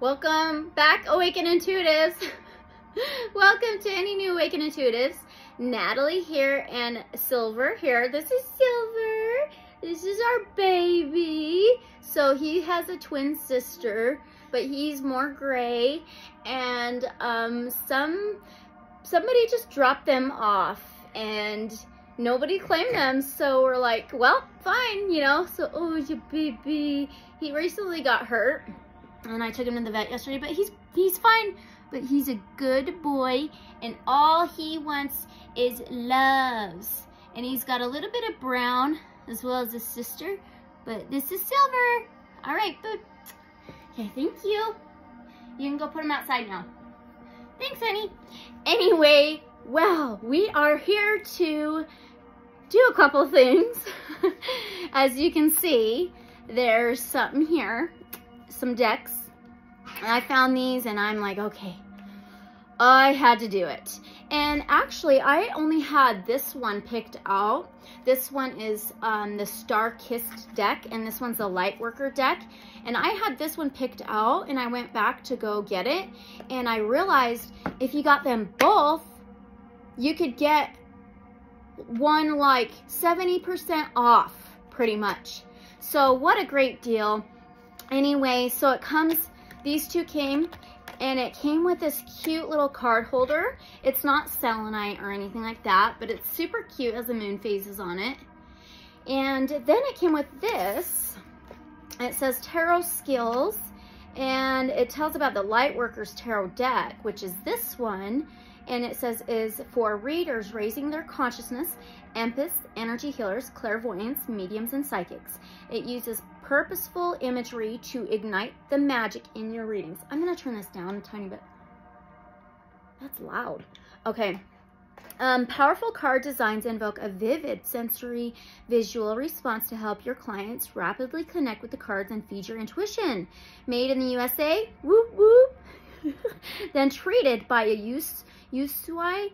Welcome back, Awaken Intuitives. Welcome to any new Awaken Intuitives. Natalie here and Silver here. This is Silver. This is our baby. So he has a twin sister, but he's more gray. And um, some somebody just dropped them off and nobody claimed them. So we're like, well, fine, you know. So, oh, your baby. He recently got hurt and I took him to the vet yesterday, but he's he's fine. But he's a good boy, and all he wants is loves. And he's got a little bit of brown as well as his sister, but this is silver. All right, boo. Okay, thank you. You can go put him outside now. Thanks, honey. Anyway, well, we are here to do a couple things. As you can see, there's something here some decks. And I found these and I'm like, okay, I had to do it. And actually, I only had this one picked out. This one is um, the Star Kissed deck, and this one's the Lightworker deck. And I had this one picked out, and I went back to go get it. And I realized if you got them both, you could get one like 70% off, pretty much. So what a great deal anyway, so it comes, these two came and it came with this cute little card holder. It's not selenite or anything like that, but it's super cute as the moon phases on it. And then it came with this. It says Tarot Skills, and it tells about the Lightworkers Tarot deck, which is this one. And it says is for readers raising their consciousness, empaths, energy healers, clairvoyants, mediums, and psychics. It uses purposeful imagery to ignite the magic in your readings. I'm going to turn this down a tiny bit. That's loud. Okay. Um, powerful card designs invoke a vivid sensory visual response to help your clients rapidly connect with the cards and feed your intuition. Made in the USA, whoop whoop. then treated by a Usui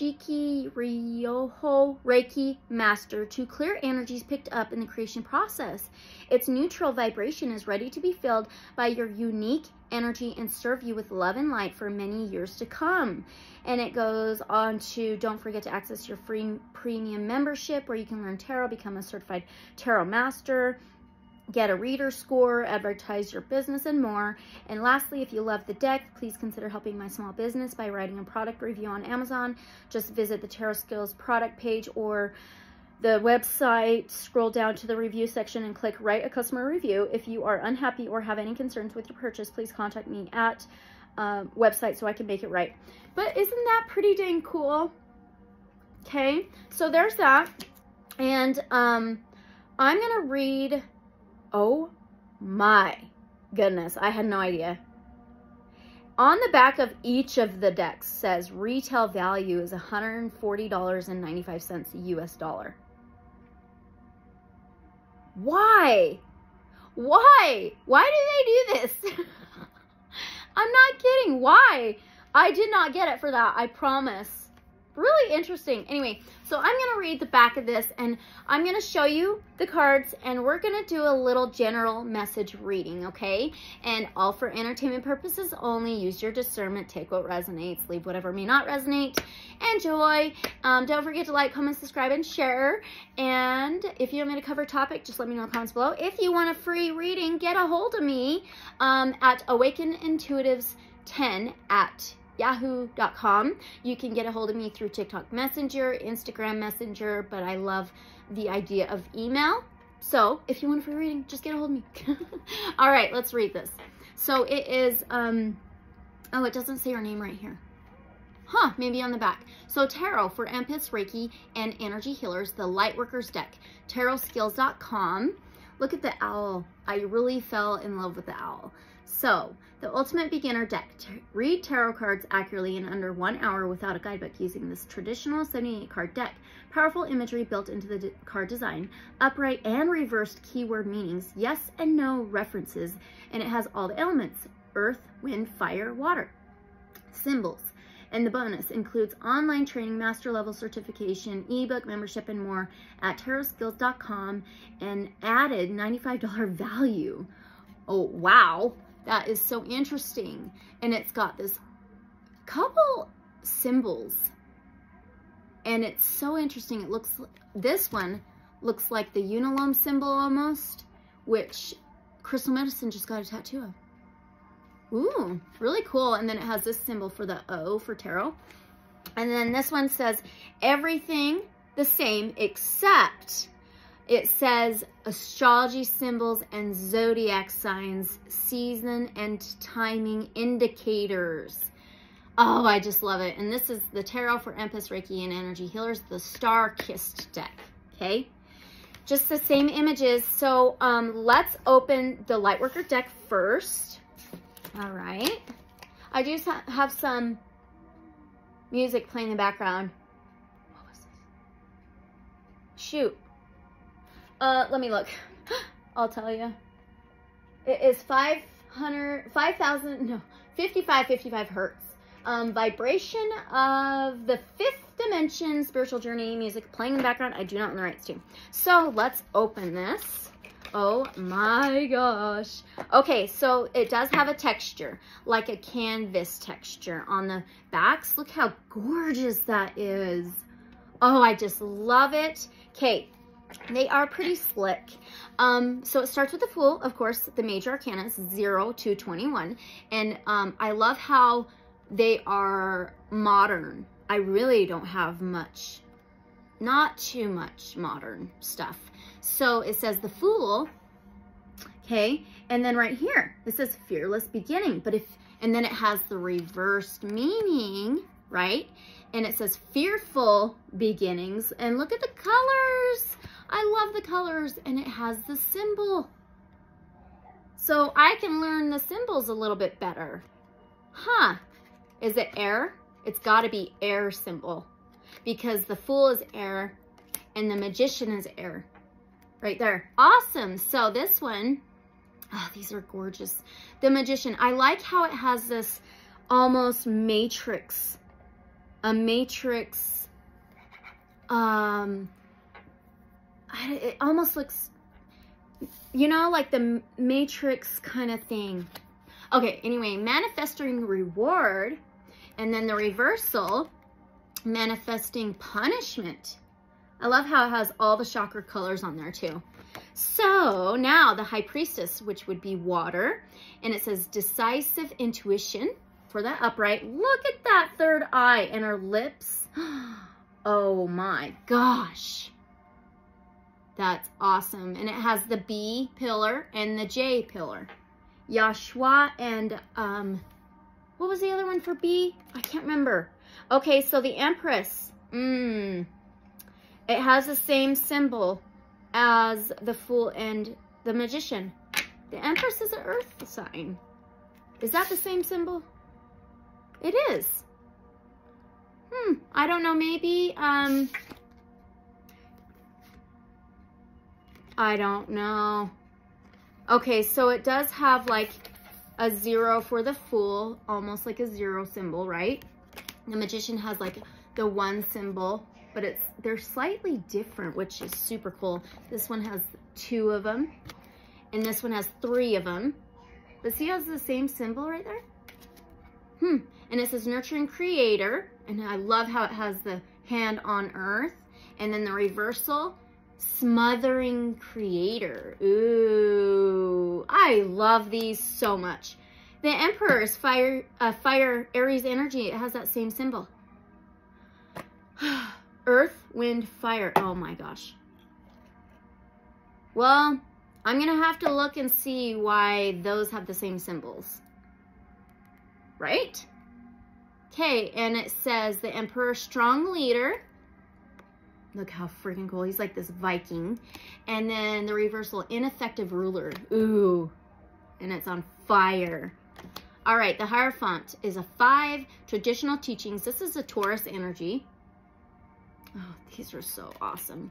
Shiki Ryoho Reiki Master to clear energies picked up in the creation process. Its neutral vibration is ready to be filled by your unique energy and serve you with love and light for many years to come. And it goes on to don't forget to access your free premium membership where you can learn tarot, become a certified tarot master, get a reader score, advertise your business, and more. And lastly, if you love the deck, please consider helping my small business by writing a product review on Amazon. Just visit the Tarot Skills product page or the website, scroll down to the review section and click write a customer review. If you are unhappy or have any concerns with your purchase, please contact me at uh, website so I can make it right. But isn't that pretty dang cool? Okay, so there's that. And um, I'm going to read Oh my goodness, I had no idea. On the back of each of the decks says retail value is $140.95 US dollar. Why? Why? Why do they do this? I'm not kidding. Why? I did not get it for that. I promise really interesting. Anyway, so I'm going to read the back of this and I'm going to show you the cards and we're going to do a little general message reading, okay? And all for entertainment purposes only. Use your discernment. Take what resonates. Leave whatever may not resonate. Enjoy. Um, don't forget to like, comment, subscribe, and share. And if you want me to cover a topic, just let me know in the comments below. If you want a free reading, get a hold of me um, at Awaken Intuitives 10 at yahoo.com. You can get a hold of me through TikTok Messenger, Instagram Messenger, but I love the idea of email. So if you want a free reading, just get a hold of me. All right, let's read this. So it is, um, oh, it doesn't say her name right here. Huh, maybe on the back. So tarot for empaths, Reiki, and energy healers, the Lightworkers deck. Tarotskills.com. Look at the owl. I really fell in love with the owl. So, the Ultimate Beginner Deck. Read tarot cards accurately in under one hour without a guidebook using this traditional 78 card deck. Powerful imagery built into the de card design. Upright and reversed keyword meanings. Yes and no references. And it has all the elements. Earth, wind, fire, water. Symbols. And the bonus includes online training, master level certification, ebook membership, and more at tarotskills.com and added $95 value. Oh, wow. That is so interesting. And it's got this couple symbols. And it's so interesting. It looks, this one looks like the Unalome symbol almost, which Crystal Medicine just got a tattoo of. Ooh, really cool. And then it has this symbol for the O for tarot. And then this one says everything the same except it says astrology symbols and zodiac signs, season and timing indicators. Oh, I just love it. And this is the Tarot for Empress, Reiki, and Energy Healers, the Star Kissed deck, okay? Just the same images. So um, let's open the Lightworker deck first. All right. I do have some music playing in the background. What was this? Shoot. Uh, let me look. I'll tell you. It is 500, 5,000, no, 55, 55 hertz. Um, vibration of the fifth dimension, spiritual journey, music playing in the background. I do not own the rights to. So let's open this. Oh my gosh. Okay, so it does have a texture, like a canvas texture on the backs. Look how gorgeous that is. Oh, I just love it. Okay, they are pretty slick. Um, so it starts with the Fool, of course, the major arcana is 0 to 21. And um, I love how they are modern. I really don't have much, not too much modern stuff. So it says the fool, okay? And then right here, it says fearless beginning. But if, and then it has the reversed meaning, right? And it says fearful beginnings. And look at the colors. I love the colors. And it has the symbol. So I can learn the symbols a little bit better. Huh. Is it air? It's got to be air symbol because the fool is air and the magician is air right there. Awesome. So this one, oh, these are gorgeous. The magician, I like how it has this almost matrix, a matrix, um, it almost looks, you know, like the matrix kind of thing. Okay, anyway, manifesting reward and then the reversal, manifesting punishment. I love how it has all the chakra colors on there too. So now the high priestess, which would be water, and it says decisive intuition for that upright. Look at that third eye and her lips. Oh my gosh. That's awesome. And it has the B pillar and the J pillar. Yashua and um, what was the other one for B? I can't remember. Okay, so the Empress. Mmm. It has the same symbol as the Fool and the Magician. The Empress is an earth sign. Is that the same symbol? It is. Hmm, I don't know, maybe, um, I don't know. Okay, so it does have like a zero for the fool, almost like a zero symbol, right? The magician has like the one symbol, but it's they're slightly different, which is super cool. This one has two of them, and this one has three of them. But see, it has the same symbol right there? Hmm. And it says nurturing creator, and I love how it has the hand on earth, and then the reversal, smothering creator. Ooh, I love these so much. The Emperor is fire, uh, fire, Aries energy. It has that same symbol. Earth, wind, fire. Oh my gosh. Well, I'm going to have to look and see why those have the same symbols. Right? Okay, and it says the Emperor, strong leader. Look how freaking cool. He's like this Viking. And then the reversal, ineffective ruler. Ooh. And it's on fire. All right, the Hierophant is a five traditional teachings. This is a Taurus energy. Oh, these are so awesome.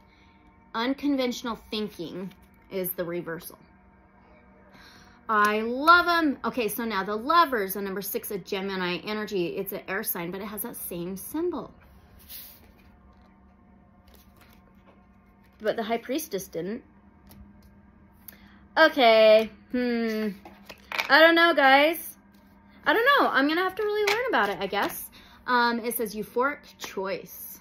Unconventional thinking is the reversal. I love them. Okay, so now the lovers, a number six, a Gemini energy. It's an air sign, but it has that same symbol. But the high priestess didn't. Okay, hmm. I don't know, guys. I don't know. I'm going to have to really learn about it, I guess. Um, it says euphoric choice.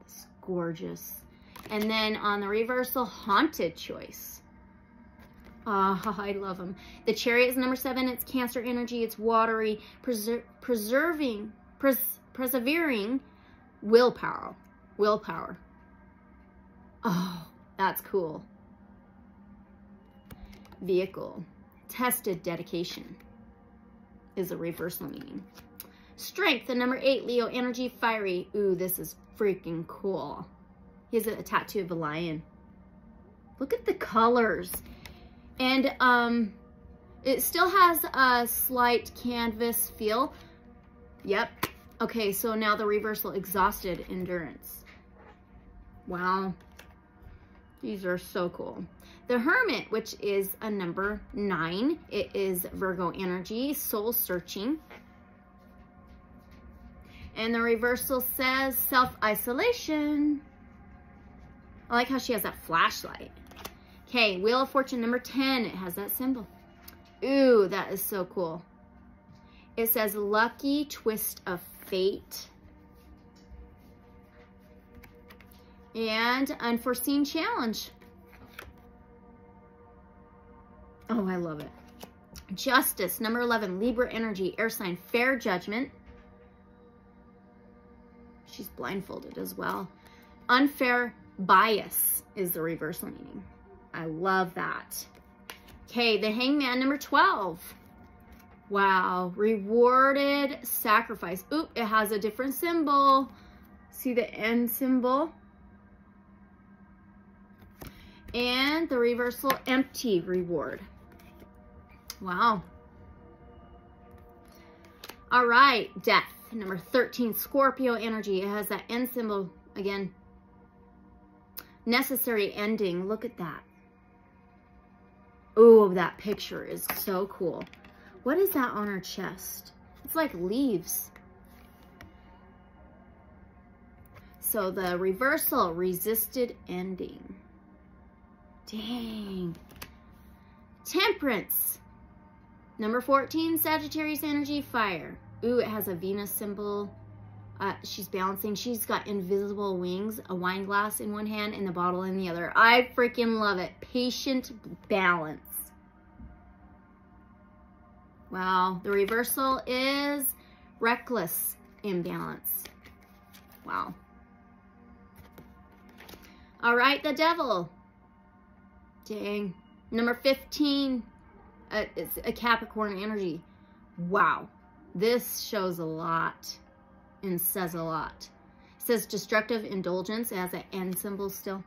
It's gorgeous. And then on the reversal, haunted choice. Oh, I love them. The chariot is number seven. It's cancer energy. It's watery, preser preserving, pres persevering, willpower. Willpower. Oh, that's cool. Vehicle. Tested dedication is a reversal meaning. Strength, the number eight, Leo, energy, fiery. Ooh, this is freaking cool. He has a, a tattoo of a lion. Look at the colors. And um, it still has a slight canvas feel. Yep. Okay, so now the reversal, exhausted endurance. Wow. These are so cool. The Hermit, which is a number nine. It is Virgo energy, soul searching. And the reversal says self-isolation. I like how she has that flashlight. Okay, Wheel of Fortune number 10. It has that symbol. Ooh, that is so cool. It says lucky twist of fate. And unforeseen challenge. Oh, I love it. Justice, number 11, Libra energy, air sign, fair judgment. She's blindfolded as well. Unfair bias is the reversal meaning. I love that. Okay, the hangman, number 12. Wow, rewarded sacrifice. Oop, it has a different symbol. See the end symbol? And the reversal, empty reward. Wow. All right, death. Number 13, Scorpio energy. It has that end symbol again. Necessary ending. Look at that. Oh, that picture is so cool. What is that on her chest? It's like leaves. So the reversal, resisted ending. Dang. Temperance. Number 14, Sagittarius energy, fire. Ooh, it has a Venus symbol. Uh, she's balancing. She's got invisible wings, a wine glass in one hand and the bottle in the other. I freaking love it. Patient balance. Wow. The reversal is reckless imbalance. Wow. All right, the devil. Dang. Number 15, uh, it's a Capricorn energy. Wow. This shows a lot and says a lot. It says destructive indulgence. Has an N symbol still.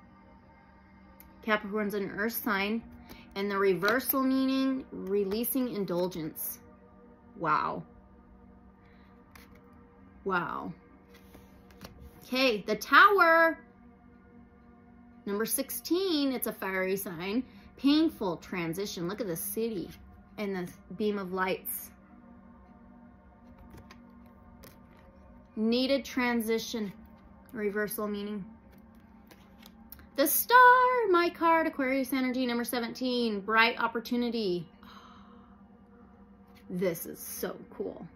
Capricorn's an earth sign. And the reversal meaning, releasing indulgence. Wow. Wow. Okay, the tower. Number 16, it's a fiery sign. Painful transition. Look at the city and the beam of lights. Needed transition. Reversal meaning. The star, my card, Aquarius energy, number 17. Bright opportunity. This is so cool.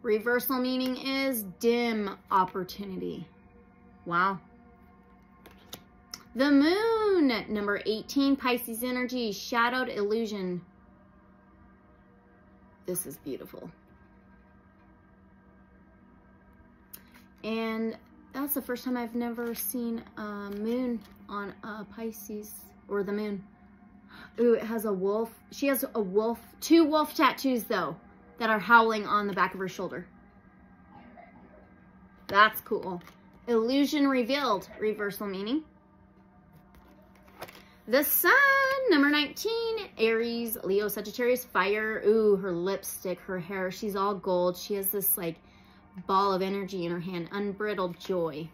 Reversal meaning is dim opportunity. Wow. The moon, number 18, Pisces energy, shadowed illusion. This is beautiful. And that's the first time I've never seen a moon on a Pisces or the moon. Ooh, it has a wolf. She has a wolf, two wolf tattoos though, that are howling on the back of her shoulder. That's cool. Illusion revealed, reversal meaning. The sun, number 19, Aries, Leo, Sagittarius, fire. Ooh, her lipstick, her hair, she's all gold. She has this like ball of energy in her hand, unbridled joy.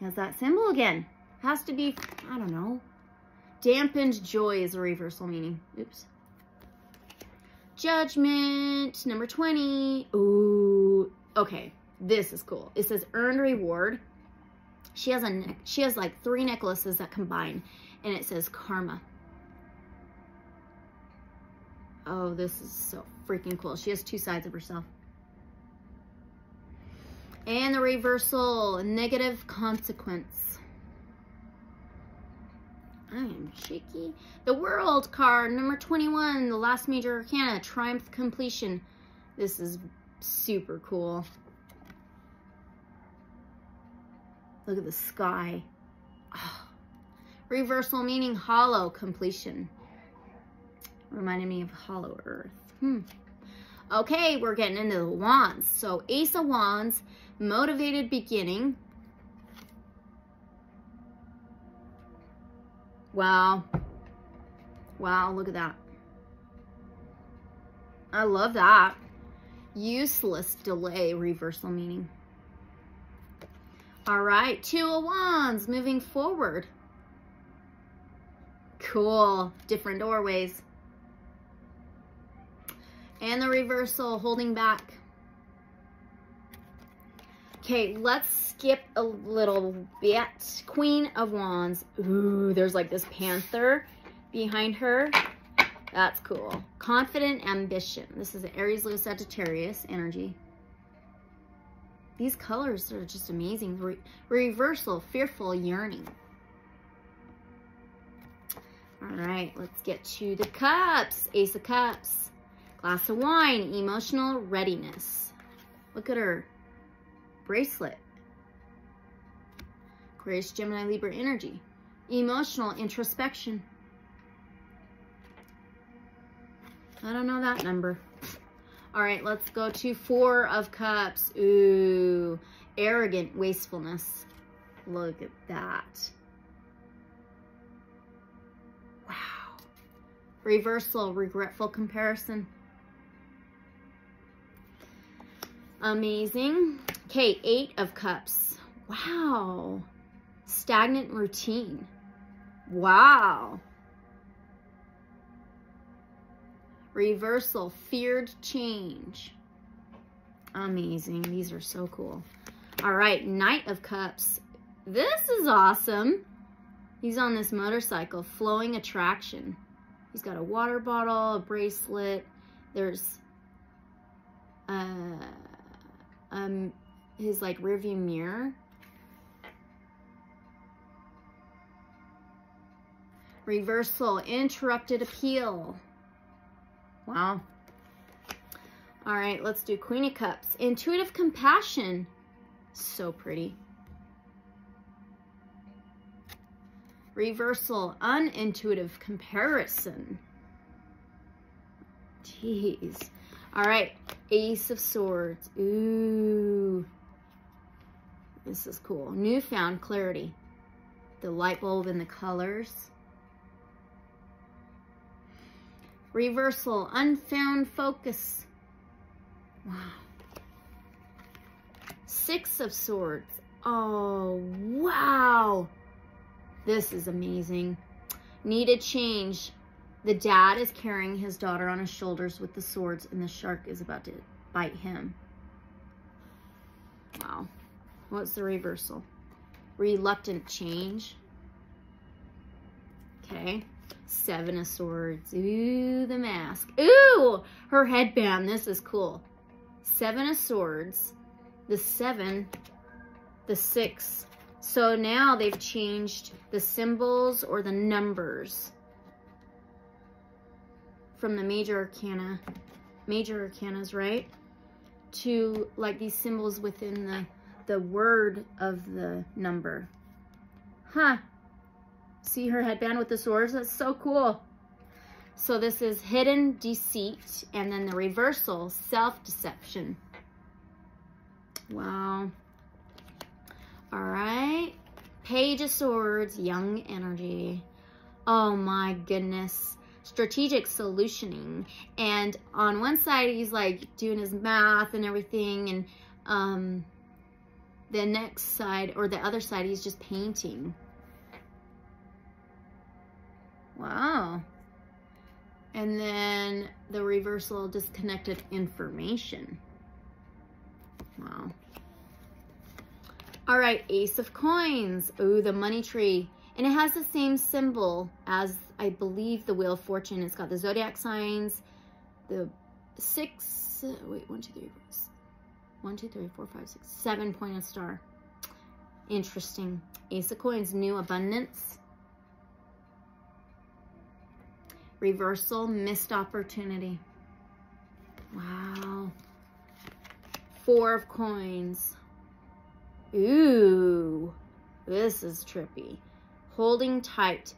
Has that symbol again. Has to be, I don't know. Dampened joy is a reversal meaning. Oops. Judgment, number 20. Ooh, okay, this is cool. It says earned reward. She has a she has like three necklaces that combine and it says karma. Oh, this is so freaking cool. She has two sides of herself. And the reversal, negative consequence. I am shaky. The World card, number 21, the last major arcana, Triumph Completion. This is super cool. Look at the sky. Oh. Reversal meaning hollow completion. Reminded me of Hollow Earth. Hmm. Okay, we're getting into the wands. So Ace of Wands, motivated beginning. Wow. Wow, look at that. I love that. Useless delay, reversal meaning. All right, Two of Wands, moving forward. Cool, different doorways. And the reversal, holding back. Okay, let's skip a little bit. Queen of Wands. Ooh, there's like this panther behind her. That's cool. Confident ambition. This is Aries, Leo, Sagittarius energy. These colors are just amazing. Re reversal, fearful yearning. All right, let's get to the cups. Ace of Cups. Glass of wine, emotional readiness. Look at her bracelet. Aquarius, Gemini, Libra energy. Emotional introspection. I don't know that number. All right, let's go to Four of Cups. Ooh, arrogant wastefulness. Look at that. Wow. Reversal, regretful comparison. Amazing. Okay, Eight of Cups. Wow. Stagnant routine. Wow. Reversal, feared change. Amazing. These are so cool. All right, Knight of Cups. This is awesome. He's on this motorcycle, flowing attraction. He's got a water bottle, a bracelet. There's uh, um, his like rearview mirror. Reversal, interrupted appeal. Wow. All right, let's do Queen of Cups. Intuitive compassion. So pretty. Reversal, unintuitive comparison. Jeez. All right, Ace of Swords. Ooh. This is cool. Newfound clarity. The light bulb and the colors. Reversal, unfound focus. Wow. Six of Swords. Oh, wow. This is amazing. Need a change. The dad is carrying his daughter on his shoulders with the swords and the shark is about to bite him. Wow. What's the reversal? Reluctant change. Okay. Seven of Swords. Ooh, the mask. Ooh, her headband. This is cool. Seven of Swords. The seven. The six. So now they've changed the symbols or the numbers from the major arcana, major arcanas, right? To like these symbols within the, the word of the number. Huh. See her headband with the swords? That's so cool. So this is hidden deceit and then the reversal, self-deception. Wow. All right. Page of Swords, young energy. Oh my goodness strategic solutioning. And on one side, he's like doing his math and everything. And um, the next side or the other side, he's just painting. Wow. And then the reversal disconnected information. Wow. All right, Ace of Coins. Ooh, the money tree. And it has the same symbol as, I believe, the Wheel of Fortune. It's got the zodiac signs, the six, wait, one, two, three, four, one, two, three, four, five, six, seven pointed star. Interesting. Ace of coins, new abundance. Reversal, missed opportunity. Wow. Four of coins. Ooh, this is trippy. Holding tight.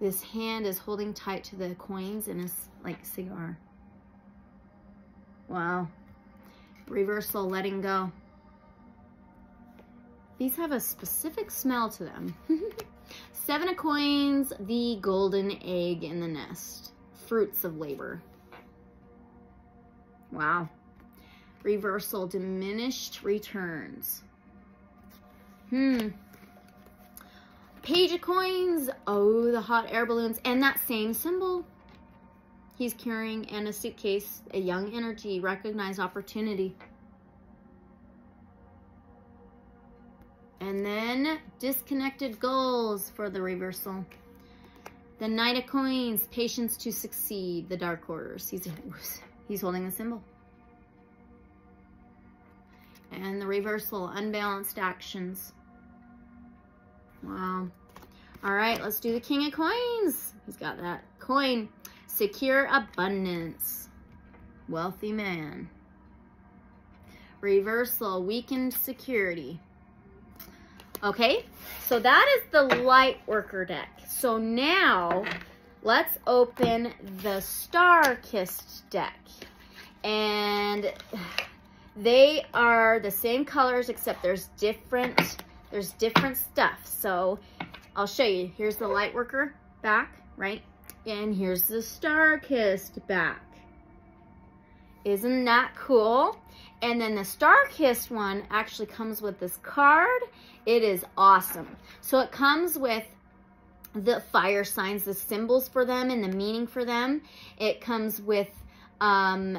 This hand is holding tight to the coins in a like cigar. Wow. Reversal, letting go. These have a specific smell to them. Seven of coins, the golden egg in the nest. Fruits of labor. Wow. Reversal, diminished returns. Hmm. Page of coins. Oh, the hot air balloons. And that same symbol he's carrying in a suitcase. A young energy, recognized opportunity. And then disconnected goals for the reversal. The Knight of Coins, patience to succeed, the Dark Orders. He's, he's holding the symbol. And the reversal, unbalanced actions. Wow. All right, let's do the King of Coins. He's got that coin. Secure abundance. Wealthy man. Reversal, weakened security. Okay, so that is the light worker deck. So now let's open the star kissed deck. And they are the same colors except there's different there's different stuff. So I'll show you. Here's the light worker back, right? And here's the star kissed back. Isn't that cool? And then the star kissed one actually comes with this card. It is awesome. So it comes with the fire signs, the symbols for them and the meaning for them. It comes with, um,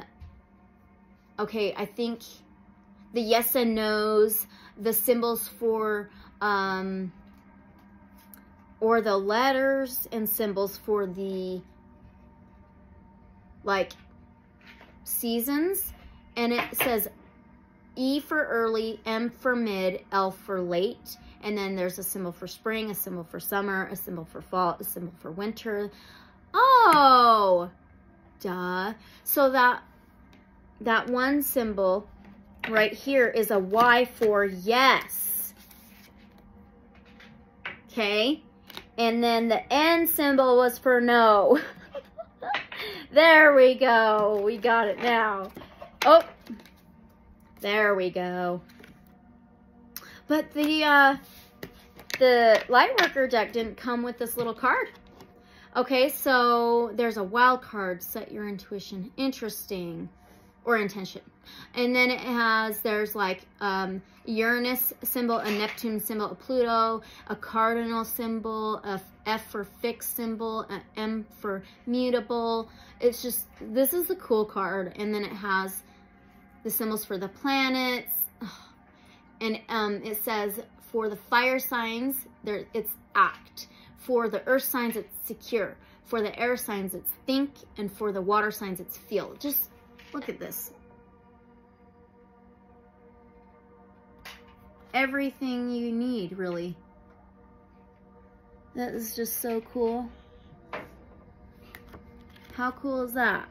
okay, I think the yes and no's, the symbols for, um, or the letters and symbols for the, like, seasons and it says E for early, M for mid, L for late. And then there's a symbol for spring, a symbol for summer, a symbol for fall, a symbol for winter. Oh, duh. So that, that one symbol right here is a Y for yes. Okay. And then the N symbol was for no. there we go. We got it now. Oh, there we go. But the, uh, the Lightworker deck didn't come with this little card. Okay, so there's a wild card, set your intuition. Interesting. Or intention. And then it has, there's like um, Uranus symbol, a Neptune symbol, a Pluto, a cardinal symbol, a F for fixed symbol, an M for mutable. It's just, this is a cool card. And then it has the symbols for the planets. And um, it says for the fire signs, there it's act. For the earth signs, it's secure. For the air signs, it's think. And for the water signs, it's feel. Just look at this. Everything you need, really. That is just so cool. How cool is that?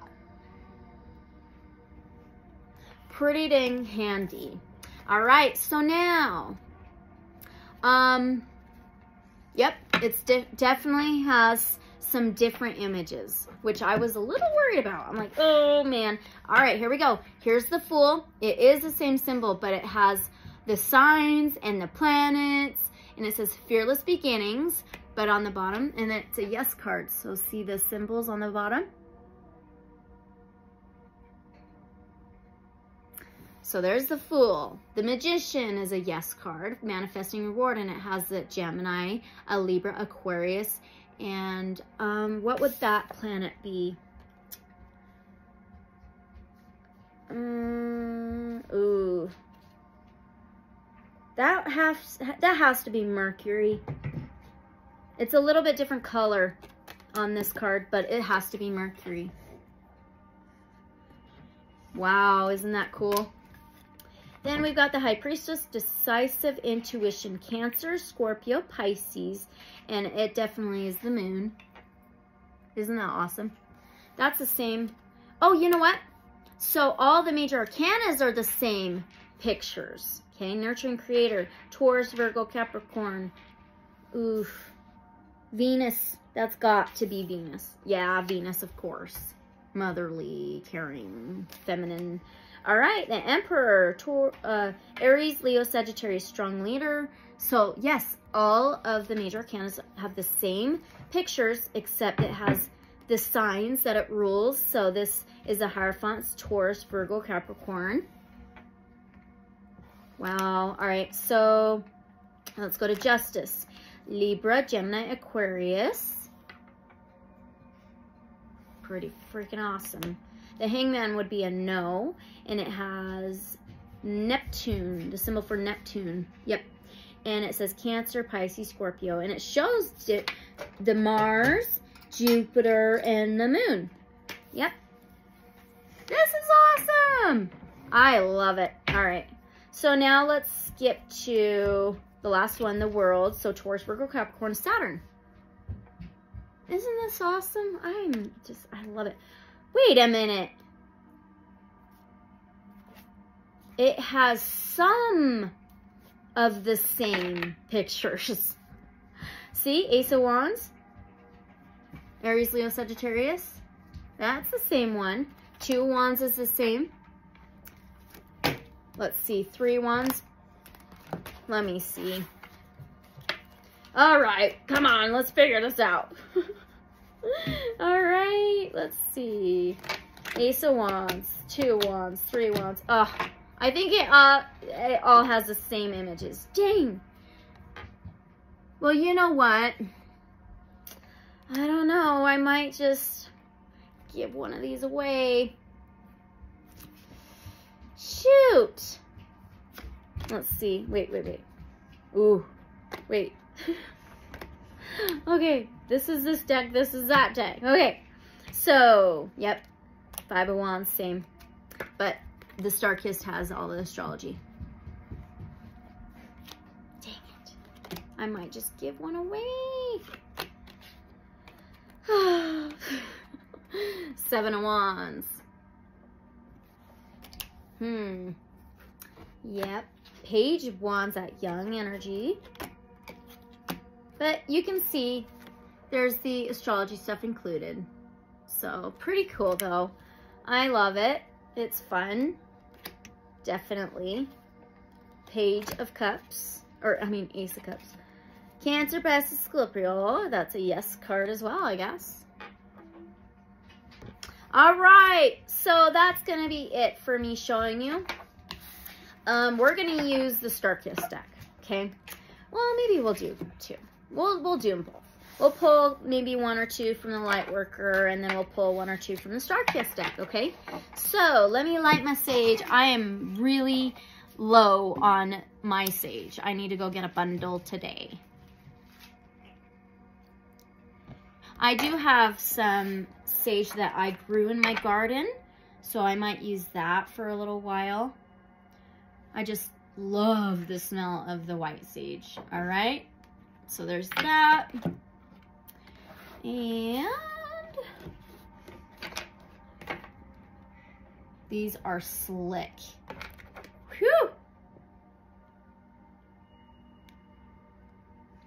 Pretty dang handy. All right, so now, um, yep, it's de definitely has some different images, which I was a little worried about. I'm like, oh man. All right, here we go. Here's the Fool. It is the same symbol, but it has the signs and the planets, and it says Fearless Beginnings, but on the bottom, and it's a yes card. So see the symbols on the bottom? So there's the Fool. The Magician is a yes card, manifesting reward, and it has the Gemini, a Libra, Aquarius, and um, what would that planet be? Um, ooh. That has, that has to be Mercury. It's a little bit different color on this card, but it has to be Mercury. Wow, isn't that cool? Then we've got the High Priestess, Decisive Intuition, Cancer, Scorpio, Pisces, and it definitely is the moon. Isn't that awesome? That's the same. Oh, you know what? So all the major arcanas are the same pictures. Okay, Nurturing Creator, Taurus, Virgo, Capricorn. Oof. Venus, that's got to be Venus. Yeah, Venus, of course. Motherly, caring, feminine. All right, the Emperor, Tor uh, Aries, Leo, Sagittarius, strong leader. So yes, all of the major arcanas have the same pictures, except it has the signs that it rules. So this is a Hierophants, Taurus, Virgo, Capricorn. Wow. All right. So let's go to Justice. Libra, Gemini, Aquarius. Pretty freaking awesome. The hangman would be a no, and it has Neptune, the symbol for Neptune. Yep. And it says Cancer, Pisces, Scorpio. And it shows the Mars, Jupiter, and the moon. Yep. This is awesome. I love it. All right. So now let's skip to the last one, the world. So Taurus, Virgo, Capricorn, Saturn. Isn't this awesome? I'm just, I love it. Wait a minute. It has some of the same pictures. See, Ace of Wands, Aries, Leo, Sagittarius. That's the same one. Two Wands is the same. Let's see, three Wands. Let me see. All right, come on, let's figure this out. All right, let's see. Ace of Wands, two Wands, three Wands. Oh, I think it, uh, it all has the same images. Dang. Well, you know what? I don't know. I might just give one of these away. Shoot. Let's see. Wait, wait, wait. Ooh. Wait. okay. This is this deck. This is that deck. Okay. So, yep. Five of Wands, same. But the Star Kissed has all the astrology. Dang it. I might just give one away. Seven of Wands. Hmm. Yep. Page of Wands at Young Energy. But you can see there's the astrology stuff included. So pretty cool though. I love it. It's fun. Definitely. Page of Cups. Or, I mean, Ace of Cups. Cancer, Pisces, Scorpio. That's a yes card as well, I guess. All right. So that's going to be it for me showing you. Um, we're going to use the Star Kissed deck. Okay. Well, maybe we'll do two. We'll, we'll do them both. We'll pull maybe one or two from the light worker and then we'll pull one or two from the Star Kissed deck, okay? So let me light my sage. I am really low on my sage. I need to go get a bundle today. I do have some sage that I grew in my garden, so I might use that for a little while. I just love the smell of the white sage, all right? So there's that. And these are slick. Whew!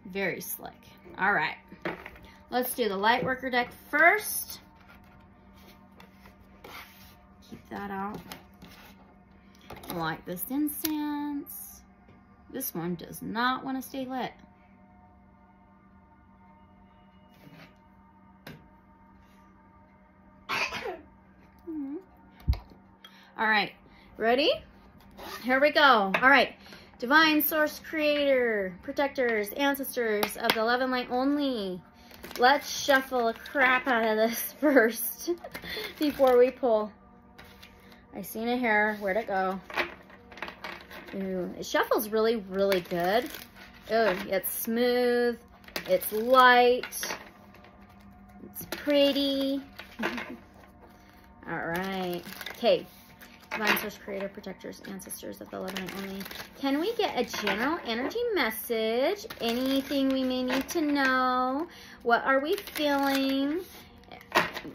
Very slick. All right. Let's do the light worker deck first. Keep that out. Light this incense. This one does not want to stay lit. All right, ready? Here we go. All right, divine source creator, protectors, ancestors of the 11 light only. Let's shuffle the crap out of this first before we pull. I seen a hair. Where'd it go? Ooh, it shuffles really, really good. Oh, it's smooth. It's light. It's pretty. All right. Okay. Divine Source Creator, Protectors, Ancestors of the Love and Only. Can we get a general energy message? Anything we may need to know? What are we feeling?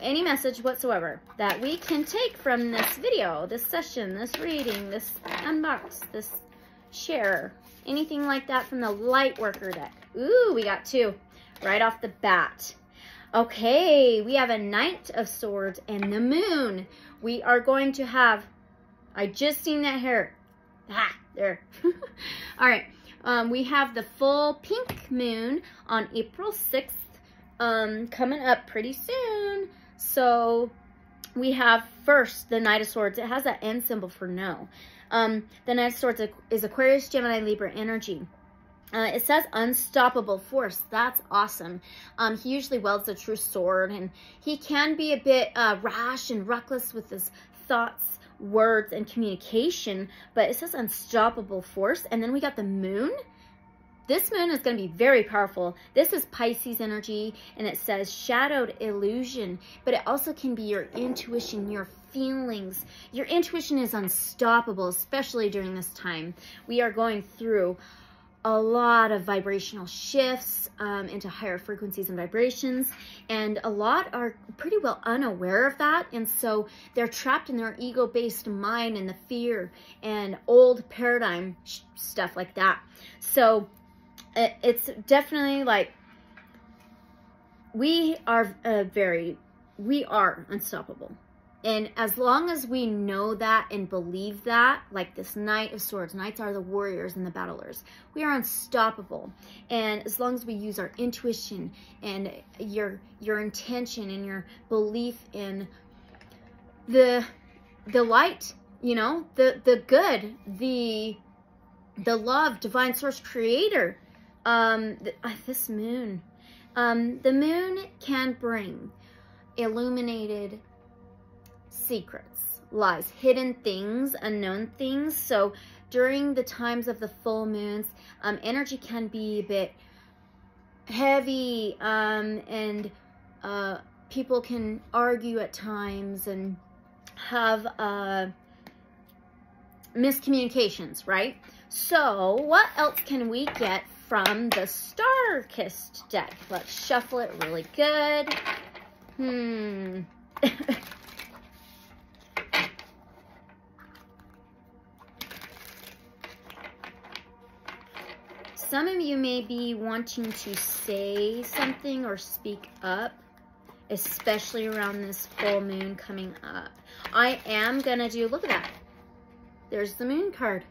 Any message whatsoever that we can take from this video, this session, this reading, this unbox, this share, anything like that from the light worker deck. Ooh, we got two right off the bat. Okay, we have a Knight of Swords and the Moon. We are going to have, I just seen that hair. Ah, there. All right, um, we have the full pink moon on April 6th um, coming up pretty soon. So we have first the Knight of Swords. It has that N symbol for no. Um, the Knight of Swords is Aquarius, Gemini, Libra energy. Uh, it says unstoppable force. That's awesome. Um, he usually wields a true sword, and he can be a bit uh, rash and reckless with his thoughts, words, and communication, but it says unstoppable force. And then we got the moon. This moon is going to be very powerful. This is Pisces energy, and it says shadowed illusion, but it also can be your intuition, your feelings. Your intuition is unstoppable, especially during this time. We are going through a lot of vibrational shifts um, into higher frequencies and vibrations. And a lot are pretty well unaware of that. And so they're trapped in their ego-based mind and the fear and old paradigm stuff like that. So it's definitely like we are uh, very, we are unstoppable. And as long as we know that and believe that, like this Knight of Swords, Knights are the warriors and the battlers. We are unstoppable. And as long as we use our intuition and your your intention and your belief in the the light, you know, the the good, the the love, divine source creator, um, uh, this moon, um, the moon can bring illuminated secrets, lies, hidden things, unknown things. So during the times of the full moons, um, energy can be a bit heavy um, and uh, people can argue at times and have uh, miscommunications, right? So what else can we get from the Star-Kissed deck? Let's shuffle it really good. Hmm. some of you may be wanting to say something or speak up, especially around this full moon coming up. I am going to do, look at that. There's the moon card.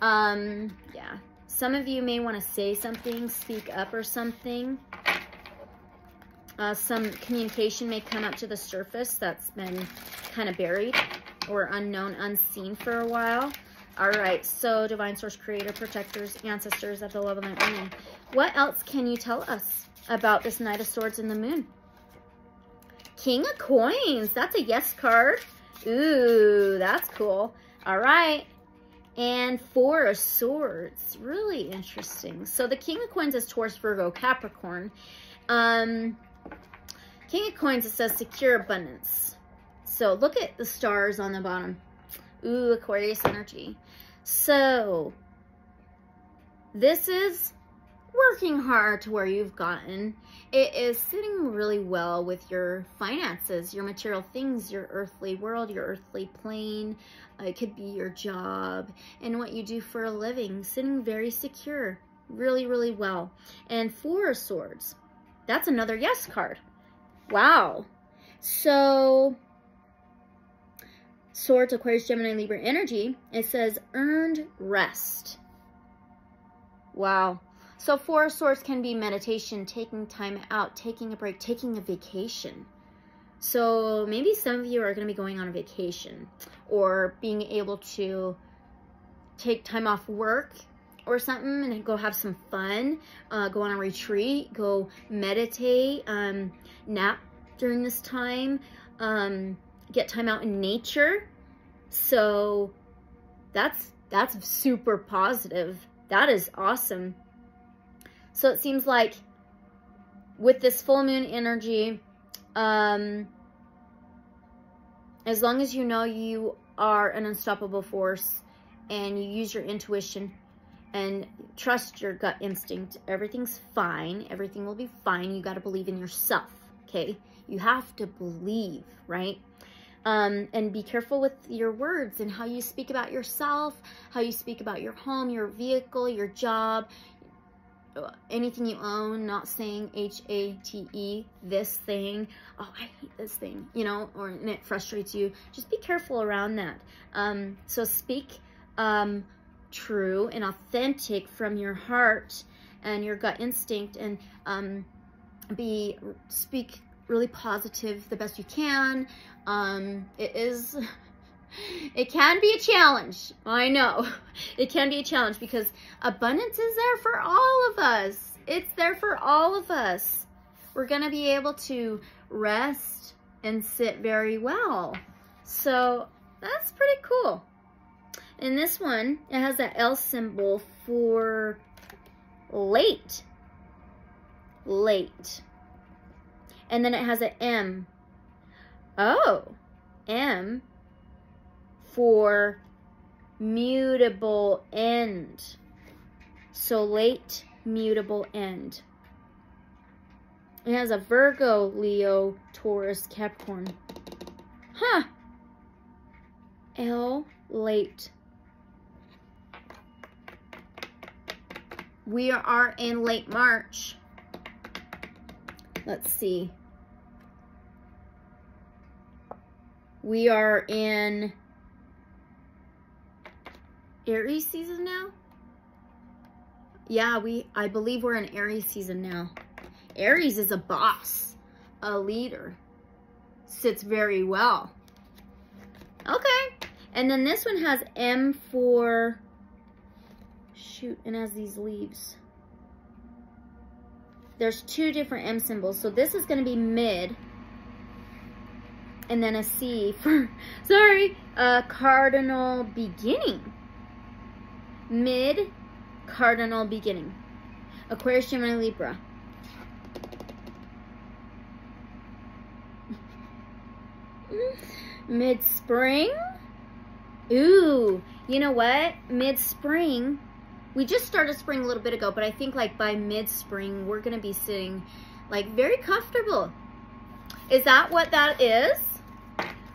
Um, yeah. Some of you may want to say something, speak up or something. Uh, some communication may come up to the surface that's been kind of buried or unknown, unseen for a while. All right, so divine source creator, protectors, ancestors of the love of my own. What else can you tell us about this Knight of Swords and the Moon? King of Coins, that's a yes card. Ooh, that's cool. All right, and Four of Swords, really interesting. So the King of Coins is Taurus, Virgo, Capricorn. Um, King of Coins, it says secure abundance. So look at the stars on the bottom. Ooh, Aquarius energy. So, this is working hard to where you've gotten. It is sitting really well with your finances, your material things, your earthly world, your earthly plane. It could be your job and what you do for a living. Sitting very secure, really, really well. And Four of Swords, that's another yes card. Wow. So, Swords, Aquarius, Gemini, Libra energy, it says earned rest. Wow. So four swords can be meditation, taking time out, taking a break, taking a vacation. So maybe some of you are going to be going on a vacation or being able to take time off work or something and go have some fun, uh, go on a retreat, go meditate, um, nap during this time, um, get time out in nature. So that's that's super positive. That is awesome. So it seems like with this full moon energy, um, as long as you know you are an unstoppable force and you use your intuition and trust your gut instinct. Everything's fine. Everything will be fine. You got to believe in yourself, okay? You have to believe, right? Um, and be careful with your words and how you speak about yourself, how you speak about your home, your vehicle, your job, anything you own, not saying H-A-T-E, this thing, oh, I hate this thing, you know, or and it frustrates you. Just be careful around that. Um, so speak um, true and authentic from your heart and your gut instinct and um, be, speak really positive the best you can. Um, it is it can be a challenge. I know. It can be a challenge because abundance is there for all of us. It's there for all of us. We're going to be able to rest and sit very well. So that's pretty cool. And this one, it has that L symbol for late. Late. And then it has an M. Oh, M for mutable end. So late mutable end. It has a Virgo, Leo, Taurus, Capricorn. Huh. L late. We are in late March. Let's see. We are in Aries season now? Yeah, we I believe we're in Aries season now. Aries is a boss, a leader. Sits very well. Okay. And then this one has M for shoot, and has these leaves. There's two different M symbols. So this is going to be mid. And then a C for, sorry, a cardinal beginning mid cardinal beginning. Aquarius, Gemini, Libra. Mid-spring? Ooh, you know what? Mid-spring, we just started spring a little bit ago, but I think like by mid-spring, we're going to be sitting like very comfortable. Is that what that is?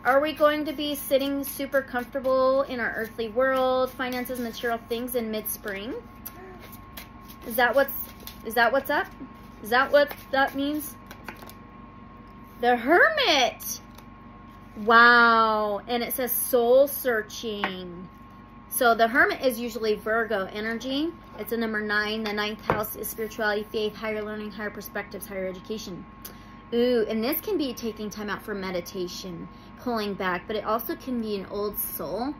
Are we going to be sitting super comfortable in our earthly world, finances, material things in mid-spring? Is that what's is that what's up? Is that what that means? The Hermit. Wow. And it says soul searching. So the Hermit is usually Virgo energy. It's a number nine. The ninth house is spirituality, faith, higher learning, higher perspectives, higher education. Ooh, and this can be taking time out for meditation pulling back, but it also can be an old soul,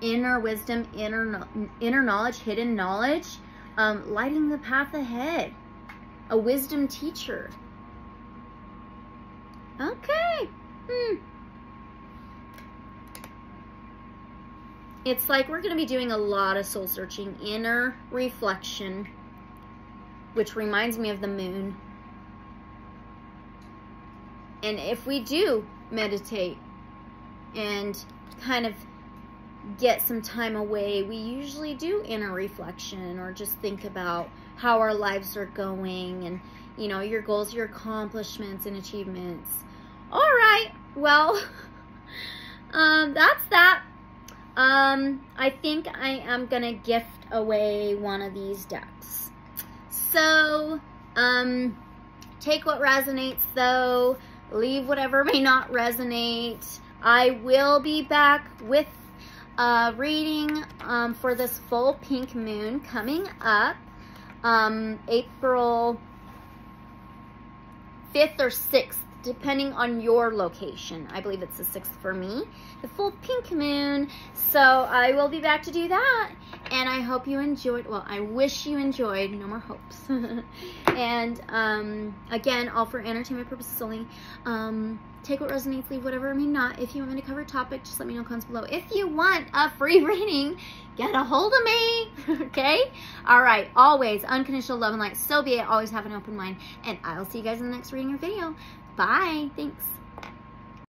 inner wisdom, inner, inner knowledge, hidden knowledge, um, lighting the path ahead, a wisdom teacher. Okay. Hmm. It's like we're going to be doing a lot of soul searching, inner reflection, which reminds me of the moon. And if we do meditate and kind of get some time away, we usually do inner reflection or just think about how our lives are going and, you know, your goals, your accomplishments and achievements. All right, well, um, that's that. Um, I think I am going to gift away one of these decks. So, um, take what resonates though, leave whatever may not resonate. I will be back with a reading um, for this full pink moon coming up um, April 5th or 6th depending on your location. I believe it's the 6th for me. The full pink moon. So I will be back to do that. And I hope you enjoyed. Well, I wish you enjoyed. No more hopes. and um, again, all for entertainment purposes only. Um, take what resonates, leave whatever may not. If you want me to cover a topic, just let me know in comments below. If you want a free reading, get a hold of me, okay? All right, always unconditional love and light. So be it. Always have an open mind. And I'll see you guys in the next reading or video. Bye. Thanks.